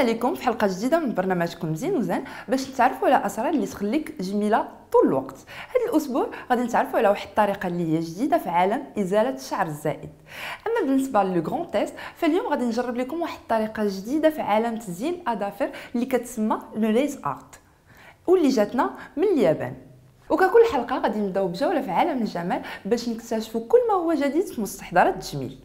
رجعنا لكم في حلقة جديدة من برنامجكم Zin Zen باش نتعرفوا على أسرار اللي تخليك جميلة طول الوقت. هذا الأسبوع غادي نتعرفوا على واحد الطريقة اللي هي جديدة في عالم إزالة الشعر الزائد. أما بالنسبة le grand test فاليوم غادي نجرب لكم واحد الطريقة جديدة في عالم تزيين الاظافر اللي كتسمى le nail art واللي جاتنا من اليابان. وككل حلقة غادي نبداو بجولة في عالم الجمال باش نكتشفوا كل ما هو جديد في مستحضرات التجميل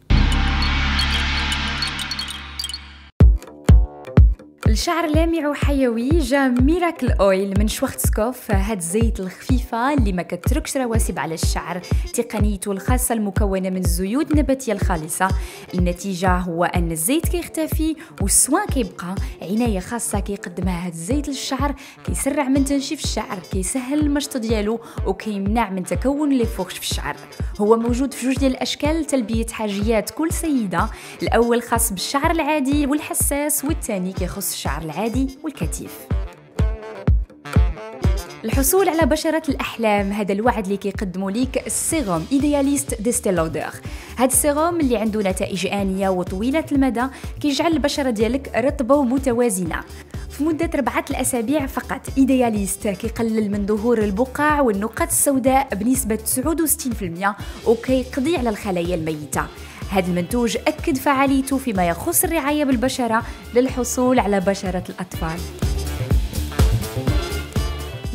الشعر لامع وحيوي جا ميراكل أويل من شوختسكوف هاد الزيت الخفيفة اللي ما كتركش رواسب على الشعر. تقنيته الخاصة المكونة من الزيوت النباتية الخالصة. النتيجة هو أن الزيت كيختفي والسوان كيبقى. عناية خاصة كيقدمها هاد الزيت للشعر. كيسرع من تنشيف الشعر كيسهل المشط ديالو وكيمنع من تكون لي فوخش في الشعر. هو موجود في جوج ديال الأشكال لتلبية حاجيات كل سيدة. الأول خاص بالشعر العادي والحساس والثاني كيخص الشعر العادي والكثيف الحصول على بشرة الأحلام هذا الوعد اللي كيقدموا ليك السيروم إيدياليست دي لودر هذا السيروم اللي عنده نتائج آنية وطويلة المدى كيجعل البشرة ديالك رطبة ومتوازنة. في مدة ربعة الأسابيع فقط إيدياليست كيقلل من ظهور البقع والنقط السوداء بنسبة 69% وكيقضي على الخلايا الميتة. هذا المنتوج أكد فعاليته فيما يخص الرعاية بالبشرة للحصول على بشرة الأطفال.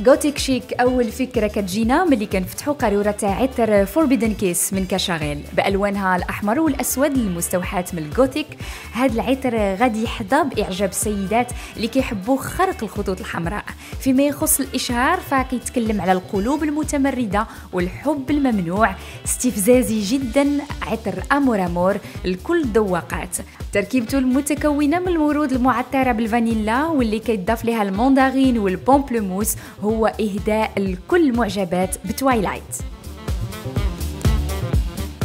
gothique chic أول فكرة كتجينا ملي كنفتحوا قارورة عطر Forbidden Kiss من Cacharel. بألوانها الأحمر والأسود المستوحاة من ال gothique هذا العطر غادي يحظى بإعجاب السيدات اللي كيحبوا خرق الخطوط الحمراء. فيما يخص الإشهار فكيتكلم على القلوب المتمردة والحب الممنوع. استفزازي جدا عطر Amor Amor لكل الذواقات. تركيبته المتكونة من الورود المعطرة بالفانيلا واللي كيضاف لها ال mandarine وال pamplemousse هو إهداء لكل معجبات ب Twilight.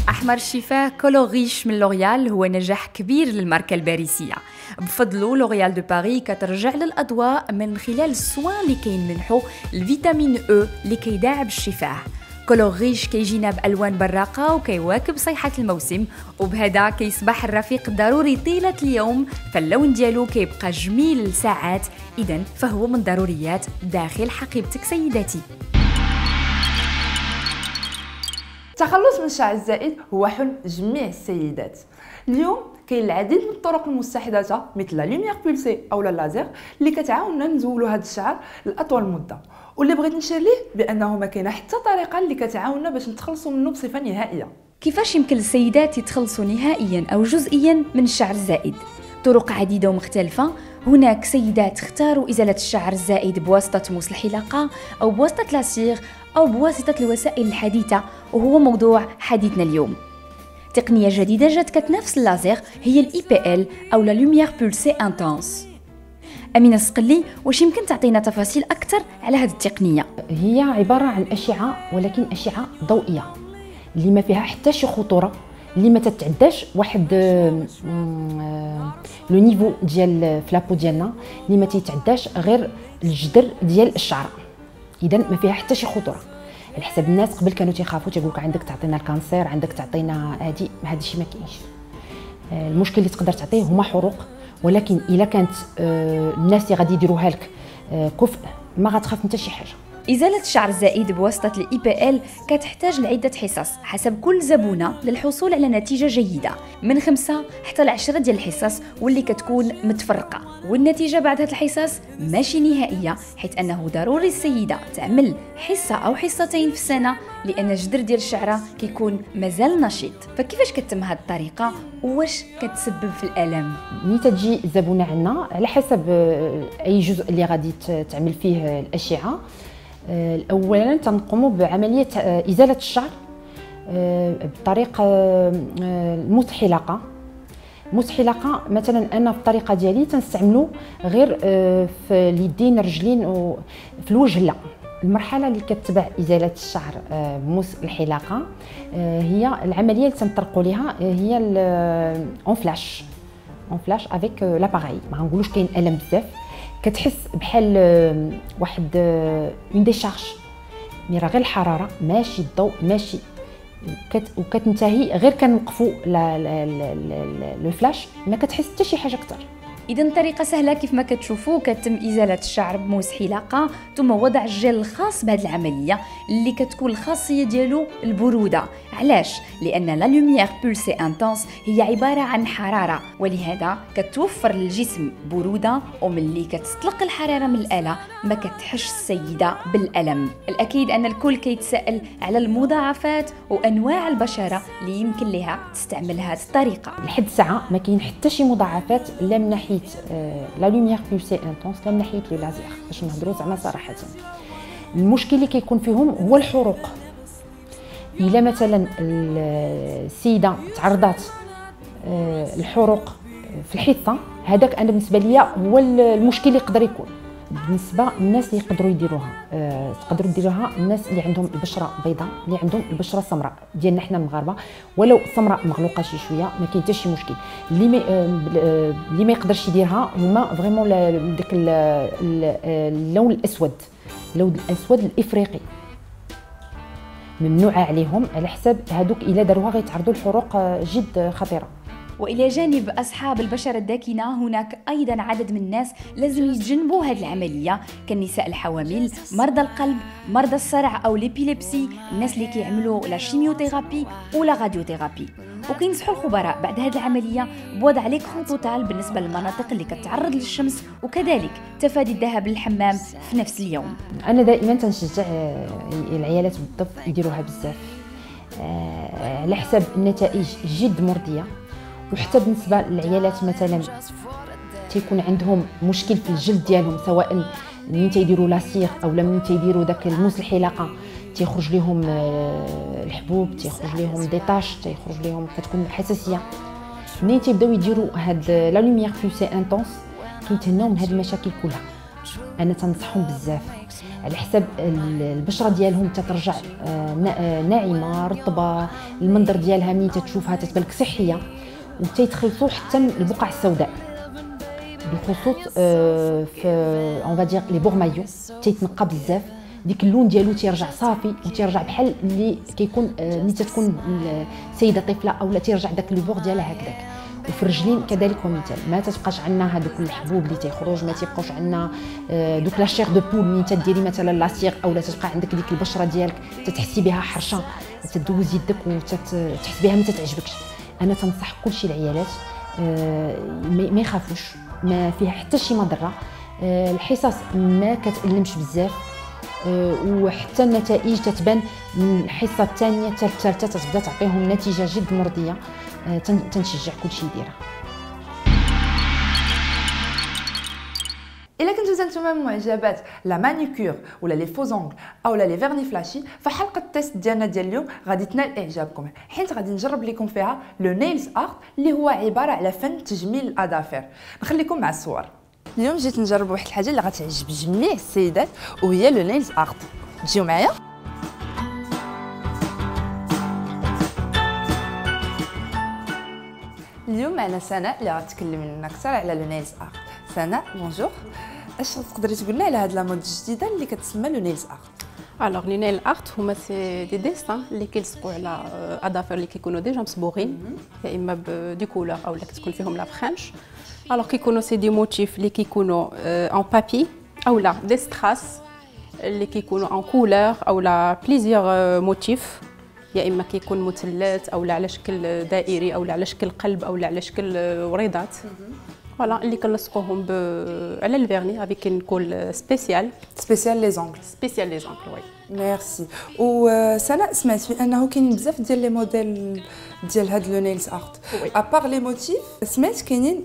أحمر الشفاه Color Riche من L'Oréal هو نجاح كبير للماركة الباريسية. بفضله L'Oréal de Paris كترجع للأضواء من خلال ال soin اللي كيمنحو الفيتامين E اللي كيداعب الشفاه. Color Riche كيجينا بألوان براقة وكيواكب صيحة الموسم. وبهذا كيصبح الرفيق ضروري طيلة اليوم. فاللون ديالو كيبقى جميل لساعات اذا فهو من ضروريات داخل حقيبتك سيداتي. التخلص من الشعر الزائد هو حلم جميع السيدات. اليوم كاين العديد من الطرق المستحدثة مثل la lumière pulsée أو le laser اللي كتعاوننا نزولوا هذا الشعر لأطول مدة. واللي بغيت نشير ليه بأنه ما كاينة حتى طريقة اللي كتعاوننا باش نتخلصوا منه بصفة نهائية. كيفاش يمكن للسيدات يتخلصوا نهائيا أو جزئيا من الشعر الزائد؟ طرق عديدة ومختلفة. هناك سيدات اختاروا إزالة الشعر الزائد بواسطة موس الحلاقة أو بواسطة لاسيغ أو بواسطة الوسائل الحديثة وهو موضوع حديثنا اليوم. تقنية جديدة جات كتنافس اللازير هي ال IPL أو la lumière pulsée intense أمينة السقلي واش يمكن تعطينا تفاصيل أكثر على هذه التقنية؟ هي عبارة عن أشعة ولكن أشعة ضوئية اللي ما فيها حتى شي خطورة اللي ما تتعداش واحد le niveau ديال ف la peau ديالنا اللي ما تيتعداش غير الجدر ديال الشعر. اذا ما فيها حتى شي خطورة. على حسب الناس قبل كانوا تيخافوا تيقول لك عندك تعطينا ال cancer عندك تعطينا هادي هذا الشيء ما كاينش. المشكل اللي تقدر تعطيه هما حروق. ولكن إلا كانت الناس اللي غادي يديروها لك كفء ما غتخاف انت شي حاجة. إزالة الشعر الزائد بواسطة الإي بي إل كتحتاج لعدة حصص حسب كل زبونة للحصول على نتيجة جيدة. من خمسة حتى لعشرة ديال الحصص واللي كتكون متفرقة. والنتيجة بعد هاد الحصص ماشي نهائية حيث أنه ضروري السيدة تعمل حصة أو حصتين في السنة لأن الجدر ديال الشعرة كيكون مازال نشيط. فكيفاش كتم هاد الطريقة؟ واش كتسبب في الألم؟ ملي تجي الزبونة عندنا على حسب أي جزء اللي غادي تعمل فيه الأشعة اولا تنقوم بعملية إزالة الشعر بطريقة المتحلقه متحلقة. مثلا أنا في الطريقة ديالي تنستعملو غير في اليدين الرجلين وفي الوجه لا. المرحلة اللي كتبع إزالة الشعر بموس الحلاقة هي العملية اللي تنطرقوا ليها هي un flash un flash avec l'appareil ما غنقولوش كاين ألم بزاف. كتحس بحال واحد une décharge. mais راه غير الحرارة ماشي الضوء ماشي كت وكتنتهي غير كنوقفوا le flash ما كتحس حتى شي حاجة أكثر إذا طريقة سهلة كيف ما كتشوفوا كتم إزالة الشعر بموس حلاقه ثم وضع الجل الخاص بهذه العملية اللي كتكون الخاصية ديالو البرودة. علاش؟ لأن لا لوميير بولسي انتونس هي عبارة عن حرارة ولهذا كتوفر للجسم برودة وملي كتستلق الحرارة من الآلة ما كتحش السيدة بالألم. الأكيد أن الكل كيتساءل على المضاعفات وأنواع البشرة اللي يمكن لها تستعمل هذه الطريقة. لحد الساعة ما كاين حتى شي مضاعفات لا من ناحية لا لوميير بولسي انتونس لا من ناحية لو لازير باش نهضروا زعما صراحة. المشكل اللي كيكون فيهم هو الحروق. إلا مثلا السيده تعرضات آه، الحروق في الحصه هذاك أنا بالنسبة ليا هو المشكل اللي يقدر يكون. بالنسبة للناس اللي يقدروا يديروها أه تقدروا ديروها الناس اللي عندهم البشرة بيضاء اللي عندهم البشرة سمراء ديالنا حنا المغاربه ولو سمراء مغلوقة شي شوية ما كاين حتى شي مشكل. اللي ما أه اللي ما يقدرش يديرها هما فريمون داك اللون الأسود اللون الأسود الإفريقي. ممنوعة عليهم على حساب هذوك إلا داروها غيتعرضوا لحروق جد خطيرة. وإلى جانب أصحاب البشره الداكنة هناك أيضا عدد من الناس لازم يتجنبوا هذه العملية كالنساء الحوامل مرضى القلب مرضى الصرع أو l'épilepsie الناس اللي كيعملوا la chimiothérapie ولا radiothérapie. وكينصحوا الخبراء بعد هذه العملية بوضع l'écran total بالنسبة للمناطق اللي كتعرض للشمس وكذلك تفادي الذهاب للحمام في نفس اليوم. أنا دائما تنشجع العيالات بالضبط يديروها بزاف. آه، على حساب النتائج جد مرضية. وحتى بالنسبة للعيالات مثلا تيكون عندهم مشكل في الجلد ديالهم سواء من تيديروا la cire أو من تيديروا داك الموس الحلاقة. تيخرج لهم آه، الحبوب تيخرج لهم des taches تيخرج لهم كتكون حساسية. منين تيبداو يديروا هاد لا لوميير بلوسي انتونس كيتهناو من هاد المشاكل كلها. أنا تنصحهم بزاف. على حساب البشرة ديالهم تترجع آه، آه، ناعمة رطبة. المنظر ديالها ملي تتشوفها تتبان صحية. وتيتخلصوا حتى البقع السوداء. بالخصوص في اون فادير لي بورمايو تيتنقى بزاف. ديك اللون ديالو تيرجع صافي وتيرجع بحال اللي كيكون آه، ملي تتكون السيده طفلة أو لا تيرجع داك البور ديالها هكذاك وفي الرجلين كذلك مثال. ما تتبقاش عندنا هذوك الحبوب اللي تيخرج ما تيبقاوش عندنا آه، دوك لا شير دو بول ملي تديري مثلا لاسيغ أو لا تتبقى عندك ديك البشرة ديالك تتحسي بها حرشة تدوز يدك وتحس بها ما تتعجبكش. أنا تنصح كل شيء العيالات آه، ما يخافوش ما فيها حتى شي مضرة. آه، الحصص ما كتألمش بزاف آه، وحتى النتائج تتبان من الحصه الثانية الثالثه تتبدا تعطيهم نتيجة جد مرضية. تنشجع كل شيء يديرها. إلا كنتو نتوما من معجبات لا مانيكور ولا لي فوزونغ أو لي فيرني فلاشي فحلقة التيست ديالنا ديال اليوم غادي تنال إعجابكم حيت غادي نجرب لكم فيها لو نيلز آرت اللي هو عبارة على فن تجميل الاظافر نخليكم مع الصور. اليوم جيت نجرب واحد الحاجة اللي غتعجب جميع السيدات وهي لو نيلز آرت. تجيو معايا؟ اليوم معنا سناء اللي غتكلم لنا أكثر على لو نيلز آرت. سناء بونجور اش تقدري تقول لنا على هاد لا مود الجديده اللي كتسمى لو نيلز ارت الوغ لي نيل ارت هما سي دي ديسان اللي كيلصقوا على اظافر اللي كيكونوا ديجا مصبوغين يا اما بدي كولور أو كتكون فيهم لا فرانش الوغ كيكونوا سي دي موتيف اللي كيكونوا اون بابي أو لا دي ستراس اللي كيكونوا اون كولور أو لا بليزيور موتيف يا اما كيكون مثلث أو على شكل دائري أو على شكل قلب أو على شكل وريضات فوالا اللي كنلصقوهم ب... على الفيرني افيك كول سبيسيال سبيسيال لي زونغل سبيسيال لي زونغل وي ميرسي وسناء سمعت في انه كاين بزاف ديال لي موديل ديال هاد لو نيلز ارت ابار لي موتيف سمعت كاينين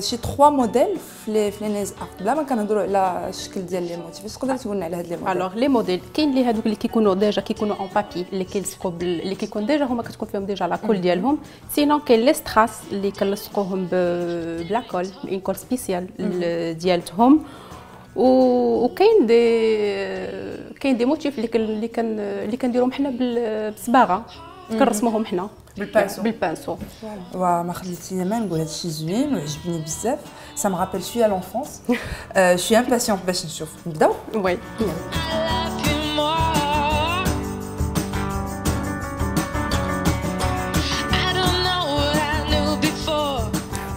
شي 3 موديل في لي في لي نيلز ارت بلا ما كنهضروا على الشكل ديال لي موتيف اش تقدر تقول لنا على هاد لي موديل الوغ لي موديل كاين اللي هادوك اللي كيكونوا ديجا كيكونوا اون بابي اللي كيلصقوا اللي كيكون ديجا هما كتكون فيهم ديجا لا كول ديالهم سينون كاين لي ستراس اللي كنلصقوهم بلا كول اون كول سبيسيال ديالتهم وكاين دي كاين دي موتيف اللي كان اللي كان اللي كنديروهم حنا بالصباغة. كنرسموهم حنا. بالبانسو. بالبانسو. وما خليتيني ما نقول هادشي زوين وعجبني بزاف سا مغابيل شوية لونفونس شوي امباسيون باش نشوف نبداو وي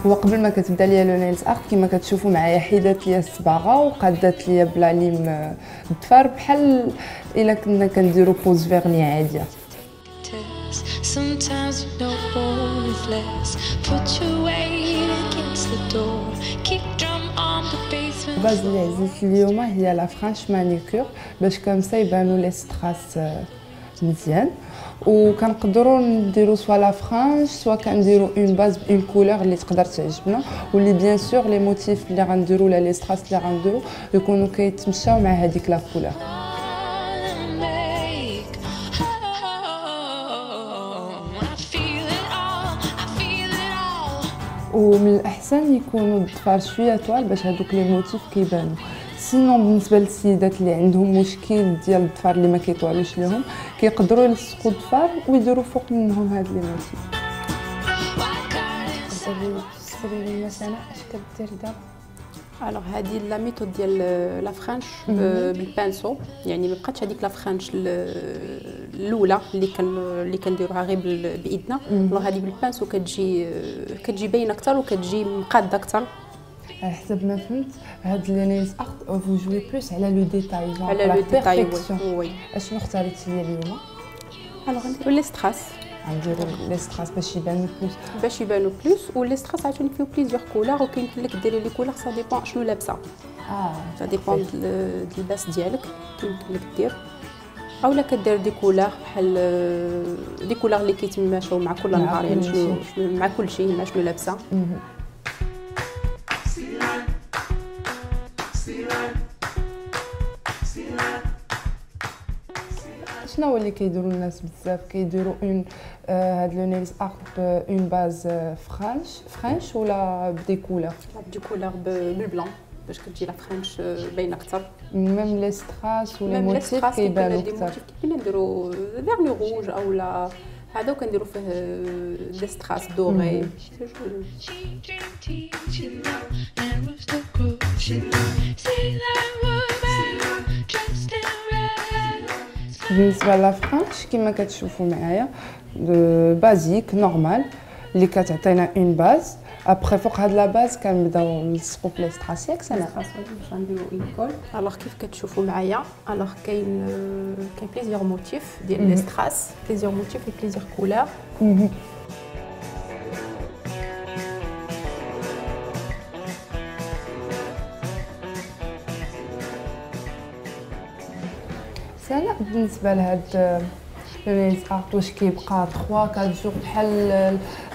هو قبل ما كتبدا ليا لو نيلز ارت كما كتشوفوا معايا حيدات ليا الصباغة وقادات ليا بلا ليم الضفار بحال إلا كنا كنديروا بوز فيرني عادية Sometimes you know more is less. Put your weight against the door. Keep drum on the basement. الباز اللي عزيت اليوم هي لا فرانش مانيكور باش كمسا يبانوا لي ستراس مزيان وكنقدروا نديروا سوا لا فرانش سوا كنديروا اون باز اون كولور اللي تقدر تعجبنا. واللي بيان سور لي موتيف اللي غنديروا ولا لي ستراس اللي غنديروا يكونوا كيتمشاو مع هذيك لا كولور ومن الأحسن يكونوا الضفار شوية طوال باش هذوك لي موتيف كيبانوا. سينون بالنسبة للسيدات اللي عندهم مشكل ديال الضفار اللي ما كيطوالوش لهم كيقدروا يلصقوا الضفار ويديروا فوق منهم هاد لي موتيف تقدري مثلا اش كدير دابا الوغ هذه لا ميثود ديال لا فرانش بالبانسو. يعني ما بقاتش هذيك لا فرانش الأولى اللي كان اللي كنديروها غير بإيدنا. الوغ هذه بالبانسو كتجي كتجي باينة أكثر وكتجي مقادة أكثر حسب ما فهمت. هاد لي نيلز ارت فو جوي بلوس على لو ديتاي على لو ديتاي وي اشنو اختاريتي ليا اليوم الوغ نديرو لي ستراس غنديرو لي ستراس باش يبانو بلوس باش يبانو بلوس ولي ستراس عاوتاني فيهم بليزيور كولور وكيمكن لك ديري لي كولور سا ديبون شنو لابسه آه سا ديبون اللباس ديالك كيمكن لك دير اولا كدير دي كولور بحال دي كولور اللي كيتماشاو مع كل نهار يعني شنو مع كل شيء مع شنو لابسه شنو هو اللي كيديروا الناس بزاف؟ كيديروا اون هاد لو نيلز ارت اون باز فرانش فرانش ولا بدي كولور بدي كولور بالبلان باش كتجي لا فرانش باينة أكثر. ميم لي ستراس ولا موتيف كيبانوا أكثر. كيما نديروا فيرني روج اولا هذا وكنديروا فيه لي ستراس دوغي بالنسبة لا فرانش كما كتشوفوا معايا بازيك نورمال اللي كتعطينا اون باز ابخي فوق هاد لا باز كنبداو نلصقوا في لي ستراس ياك سناء باش نديرو اون كول الوغ كيف كتشوفوا معايا الوغ كاين كاين بليزيور موتيف ديال لي ستراس بليزيور موتيف و بليزيور كولور سناء بالنسبة لهاد le nail art واش كيبقى 3 4 jours بحال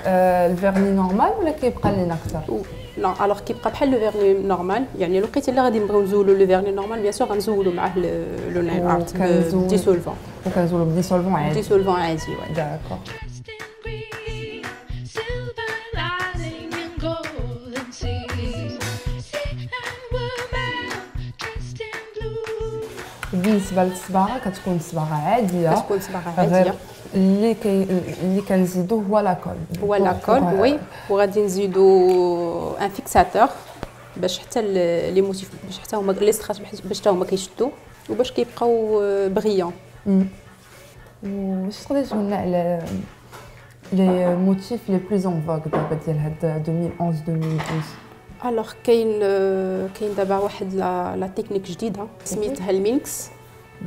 ال vernis normal ولا كيبقى لينا أكثر؟ لا alors كيبقى بحال le vernis normal يعني لقيت اللي غادي نبغيو نزولو le vernis normal bien sûr غنزولو معاه le nail art dissolvant وكنزولو ب dissolvant عادي. dissolvant عادي oui d'accord بالنسبة للصباغه كتكون صباغه عادية. كتكون صباغه عادية. اللي كي اللي كنزيدو هو la colle هو la colle oui. وغادي نزيدو un fixateur باش حتى les motifs باش حتى هما les strass باش حتى هما كيشدو وباش كيبقاو brillants واش تقدري تقول لنا على les motifs les plus en vogue دابا ديال هاد 2011 2012 alors كاين كاين دابا واحد لا la technique جديدة سميتها ال Minx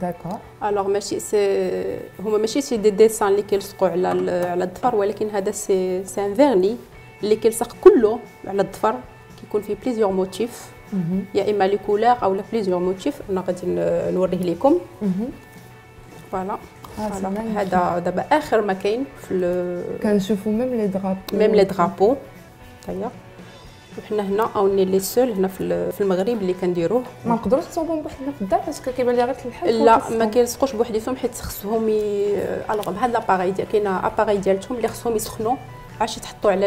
d'accord alors ماشي c'est هما ماشي c'est des dessins اللي كيلصقوا على على الظفر ولكن هذا c'est c'est un vernis اللي كيلصق كله على الظفر. كيكون فيه plusieurs motifs يا إما les couleurs أو لا plusieurs motifs أنا غادي نوريه لكم voilà هذا دابا آخر ما كاين في كنشوفوا ميم لي درابو ميم لي درابو وحنا هنا اوني لي سول هنا في المغرب اللي كنديروه. ما نقدروش نصوبهم بوحدنا في الدار باسكو كيبان لي غير الحل لا ما كيلصقوش بوحديهم حيت خصهم الوغ بهاد لاباغي ديال كاينة اباغي ديالتهم اللي خصهم يسخنوا. عاش يتحطوا على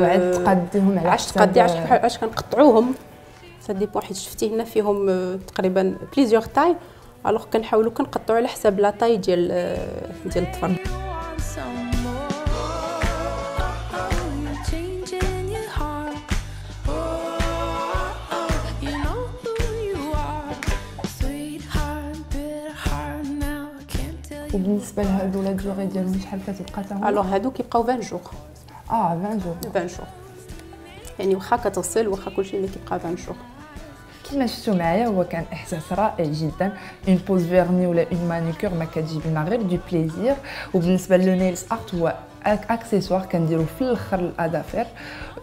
وعاد تقديهم على عاش تقدي عاش عاش كنقطعوهم؟ سا ديبون حيت شفتي هنا فيهم تقريبا بليزيور تاي الوغ كنحاولوا كنقطعوا على حساب لا تاي ديال ديال الظفر. وبالنسبه لهادو la durée ديالهم شحال كتبقى حتى هما alors هادو كيبقاو 20 jours آه 20 jours 20 jours يعني واخا كتغسل واخا كلشي اللي كيبقى vingt jours كما شفتوا معايا هو كان احساس رائع جدا une pose vernis ولا une manucure ما كتجيب لنا غير du plaisir وبالنسبه لل nail art هو اكسسوار كنديرو في الأخر الاظافر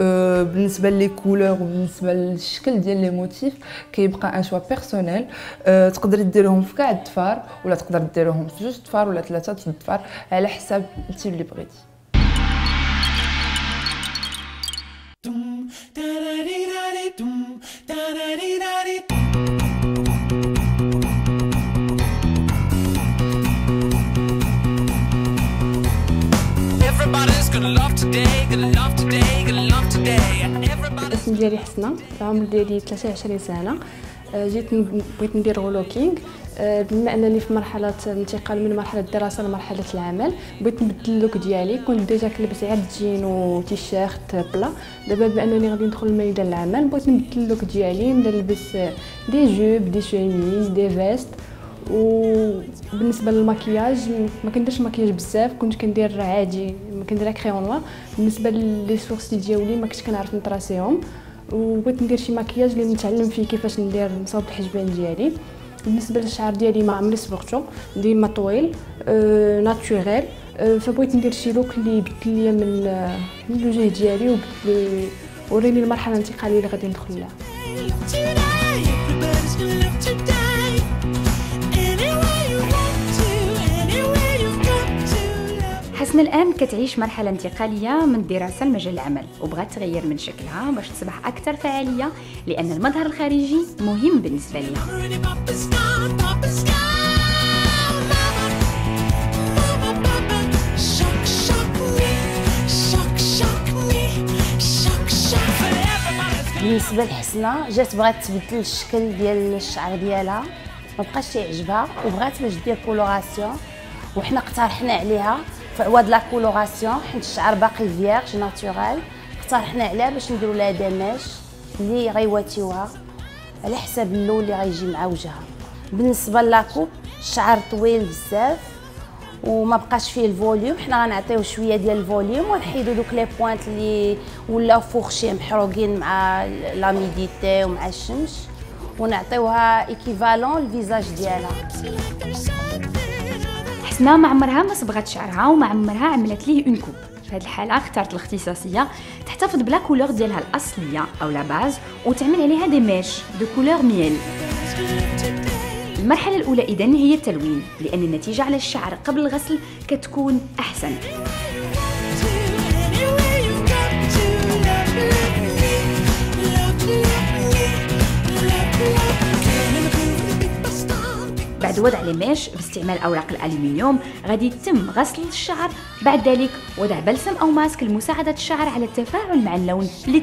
أه بالنسبة les couleurs وبالنسبة للشكل ديال les motifs كيبقى un choix personnel أه تقدري ديرهم في كاع الدفار ولا تقدر ديرهم في جوج دفار ولا ثلاثة الدفار على حساب انت اللي بغيتي. الاسم ديالي حسنة العمر ديالي 23 سنة. آه، جيت بغيت ندير relooking آه، بما أنني في مرحلة الانتقال من مرحلة الدراسة لمرحلة العمل بغيت نبدل ال look ديالي. كنت déjà كنلبس غير jean و t-shirt بلا. دابا بما أنني غادي ندخل لميدان العمل بغيت نبدل ال look ديالي. نبدا نلبس des jupes des chemises des vestes. وبالنسبة للمكياج ما كنديرش مكياج بزاف كنت كندير عادي ما كندير crayon noir بالنسبة les sourcils ديالي ما كنتش كنعرف ن tracer هم وبغيت ندير شي مكياج اللي نتعلم فيه كيفاش ندير نصاوب الحجبان ديالي. بالنسبة للشعر ديالي ما عمري صبغته ديما طويل أه naturel أه فبغيت ندير شي look اللي يبدل ليا من من الوجه ديالي وبدل وريني المرحلة الانتقالية اللي غادي ندخل لها. حسن الآن كتعيش مرحلة انتقالية من الدراسة لمجال العمل وبغات تغير من شكلها باش تصبح أكثر فعالية لأن المظهر الخارجي مهم بالنسبة لها بالنسبة لحسنة جات بغات تبدل الشكل ديال الشعر ديالها ما بقاش تعجبها وبغات باش دير coloration وحنا اقترحنا عليها. في عوض la coloration حيت الشعر باقي vierge naturel اقترحنا عليها باش نديرو لها des mèches اللي غيواتيوها على حساب اللون اللي غيجي مع وجهها. بالنسبة la coupe الشعر طويل بزاف وما بقاش فيه ال volume. حنا غنعطيو شوية ديال ال volume ونحيدو دوك les pointes اللي ولاو fourchus محروقين مع l'humidité ومع الشمس ونعطيوها équivalent ال visage ديالها. حسنا ما عمرها ما صبغت شعرها وما عمرها عملت ليه une coupe في هذه الحالة اختارت الاختصاصية تحتفظ ب la couleur ديالها الأصلية أو la base وتعمل عليها des mèches de couleur miel المرحلة الأولى إذن هي التلوين لأن النتيجة على الشعر قبل الغسل كتكون أحسن. بعد وضع ليميش باستعمال أوراق الألمنيوم غادي يتم غسل الشعر. بعد ذلك وضع بلسم أو ماسك لمساعدة الشعر على التفاعل مع اللون اللي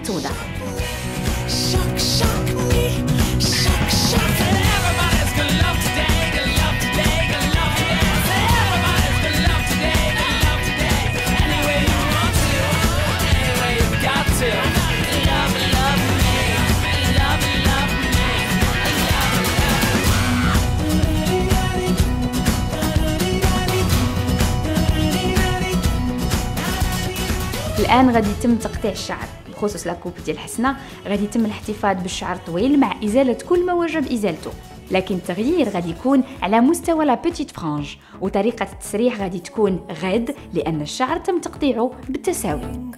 غادي يتم تقطيع الشعر بخصوص لاكوب ديال حسنة. غادي يتم الاحتفاظ بالشعر طويل مع إزالة كل ما وجب إزالته. لكن التغيير غادي يكون على مستوى لا بيتيت فرانج وطريقة التسريح غادي تكون غد لأن الشعر تم تقطيعه بالتساوي.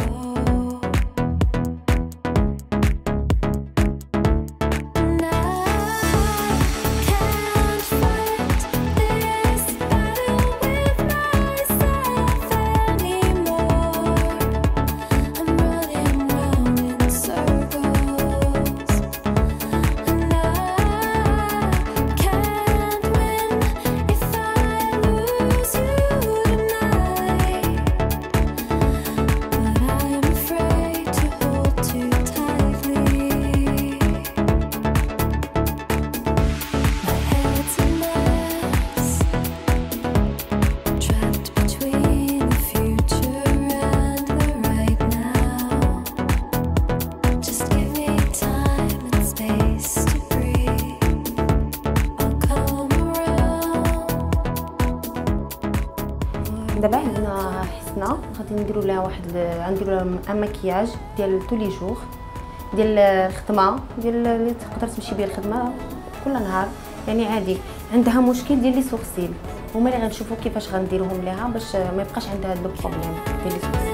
واحد لها un maquillage ديال tous les jours ديال الخدمة ديال اللي تقدر تمشي بها الخدمة كل نهار. يعني عادي عندها مشكل ديال les sourcils. هما اللي غنشوفوا كيفاش غنديروهم ليها باش ما يبقاش عندها هاد le problème ديال les sourcils.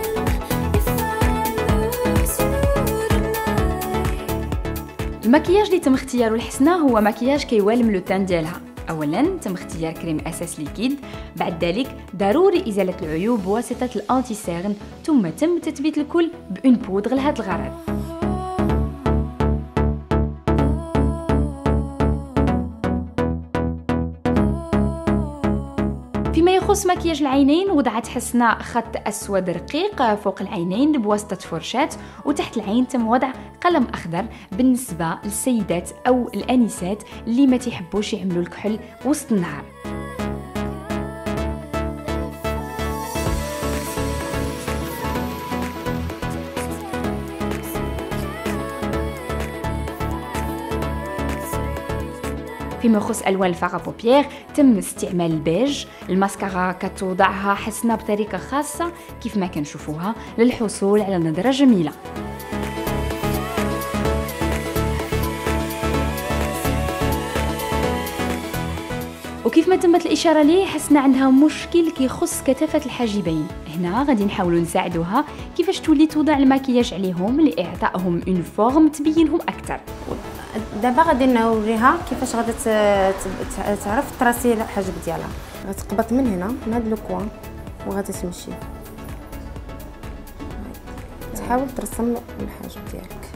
المكياج اللي تم اختياره لحسنة هو مكياج كيوالم le teint ديالها. اولا تم اختيار كريم أساس liquide. بعد ذلك ضروري إزالة العيوب بواسطه ال anti-cernes ثم تم تثبيت الكل ب une poudre لهذا الغرض. يخص مكياج العينين وضعت حسناء خط أسود رقيق فوق العينين بواسطة فرشاة وتحت العين تم وضع قلم أخضر بالنسبة للسيدات أو الأنسات اللي ما تيحبوش يعملوا الكحل وسط النهار. فيما يخص ألوان الفاغا بوبيير تم استعمال البيج الماسكارا كتوضعها حسنة بطريقة خاصة كيف ما كنشوفوها للحصول على نظرة جميلة. وكيف ما تمت الإشارة ليه حسنا عندها مشكل كيخص كثافة الحاجبين. هنا غادي نحاولوا نساعدوها كيفاش تولي توضع المكياج عليهم لإعطائهم une forme تبينهم أكثر. دابا غادي نوريها كيفاش غادي تعرف tracer الحاجب ديالها. غتقبط من هنا من هاد coin وغادي تمشي. تحاول ترسم الحاجب ديالك.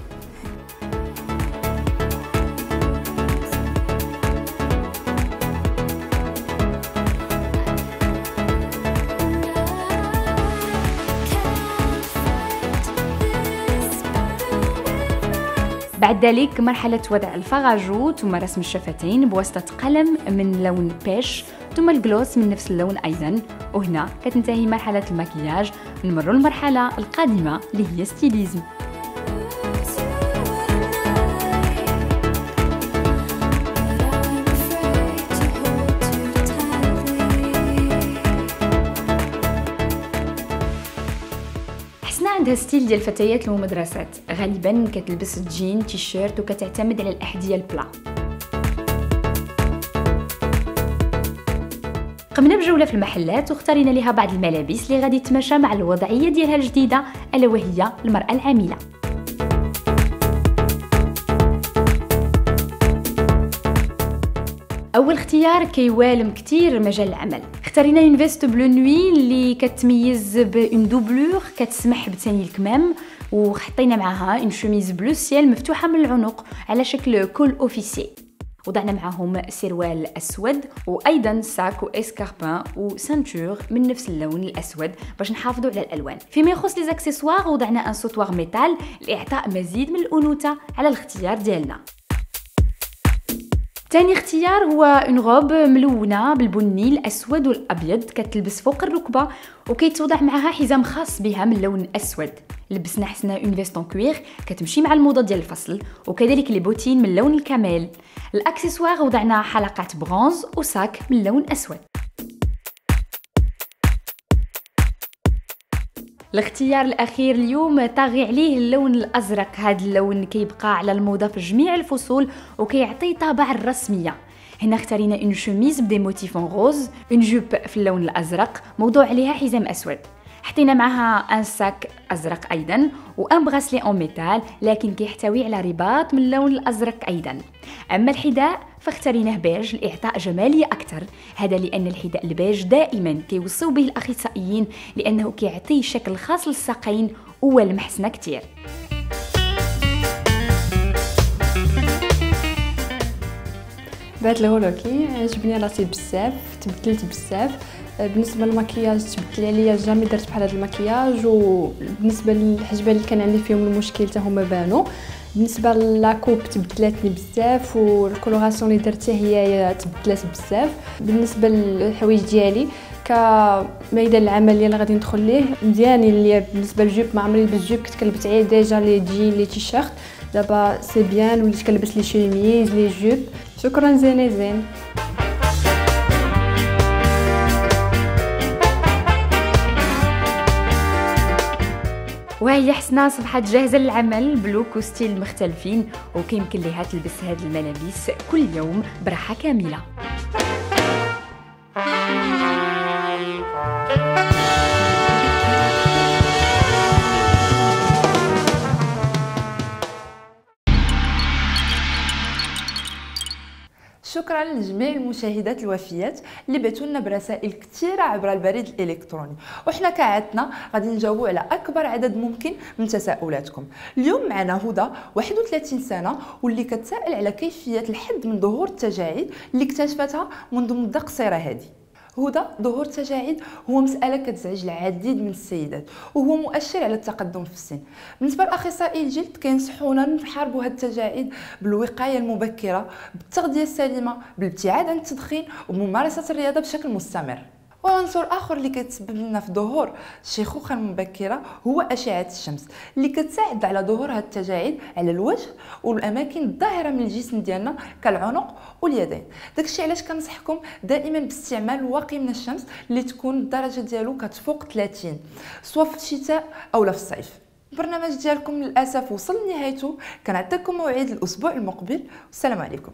بعد ذلك مرحلة وضع الفراجو ثم رسم الشفتين بواسطة قلم من لون بيش ثم الجلوس من نفس اللون أيضا. وهنا كتنتهي مرحلة المكياج. نمر المرحلة القادمة اللي هي ستيليزم عندها style ديال الفتيات المدرسات. غالبا كتلبس jean t-shirt وكتعتمد على الأحذية ال plates. قمنا بجولة في المحلات واختارينا لها بعض الملابس اللي غادي تماشى مع الوضعية ديالها الجديدة ألا وهي المرأة العاملة. أول اختيار كيوالم كتير مجال العمل. اختارينا une veste bleu nuit اللي كتميز ب une doublure كتسمح بثني الكمام وحطينا معاها une chemise bleu ciel مفتوحة من العنق على شكل col officier. وضعنا معاهم سروال أسود وأيضا sac و escarpins و ceinture من نفس اللون الأسود باش نحافظوا على الألوان. فيما يخص les accessoires وضعنا un sautoir métal لإعطاء مزيد من الأنوثة على الاختيار ديالنا. تاني اختيار هو une robe ملونة بالبني الأسود والأبيض كتلبس فوق الركبة وكيتوضع معها حزام خاص بها من اللون الاسود لبسنا حسنا une veste en cuir كتمشي مع الموضة ديال الفصل وكذلك les bottines من اللون ال camel. الأكسسوار وضعنا حلقات برونز و sac من اللون أسود. الاختيار الأخير اليوم طاغي عليه اللون الأزرق. هذا اللون كيبقى على الموضة في جميع الفصول وكيعطي طابع الرسمية. هنا اختارينا une chemise ب des motifs en rose une jupe في اللون الأزرق موضوع عليها حزام أسود. حطينا معها un sac أزرق أيضا و un bracelet en métal لكن كيحتوي على رباط من اللون الأزرق أيضا. أما الحذاء فاختاريناه بيج لإعطاء جمالية أكثر. هذا لأن الحذاء البيج دائما كيوصوا به الأخصائيين لأنه كيعطي شكل خاص للساقين ولمحسنه كثير بعد ال relooking عجبني راسي بزاف تبدلت بزاف. بالنسبة للمكياج تبدل عليا جامي درت بحال هذا المكياج وبالنسبه للحجبان اللي كان عندي فيهم المشكل حتى هما بانوا. بالنسبة la coupe تبدلاتني بزاف وال coloration اللي درتها هي تبدلات بزاف. بالنسبة للحوايج ديالي كميدان العملية اللي غادي ندخل ليه مزيانين اللي بالنسبة لل jupe ما عمري لبست jupe كنت كنلبس غير déjà les jeans les t-shirts. دابا c'est bien وليت كنلبس les chemises les jupes. شكرا Zin Zen. وهي حسنا صبحت جاهزة للعمل ب look و style مختلفين وكيمكن ليها تلبس هاد الملابس كل يوم براحة كاملة. لجميع المشاهدات الوفيات اللي بعثوا لنا برسائل كثيرة عبر البريد الإلكتروني. وحنا كعادتنا غادي نجاوبوا على أكبر عدد ممكن من تساؤلاتكم. اليوم معنا هدى 31 سنة واللي كتسائل على كيفية الحد من ظهور التجاعيد اللي اكتشفتها منذ مدة قصيرة هذه هدى ظهور التجاعيد هو مسألة كتزعج العديد من السيدات وهو مؤشر على التقدم في السن. بالنسبة لأخصائي الجلد كينصحونا نحاربوا هاد التجاعيد بالوقاية المبكرة بالتغذية السليمة بالابتعاد عن التدخين وبممارسة الرياضة بشكل مستمر. وعنصر آخر اللي كتسبب لنا في ظهور الشيخوخه المبكره هو أشعة الشمس اللي كتساعد على ظهور هاد التجاعيد على الوجه والأماكن الظاهرة من الجسم ديالنا كالعنق واليدين. داكشي علاش كنصحكم دائما باستعمال واقي من الشمس اللي تكون الدرجة ديالو كتفوق 30 سواء في الشتاء أو في الصيف. البرنامج ديالكم للأسف وصل لنهايته. كنعطيكم موعد الأسبوع المقبل. والسلام عليكم.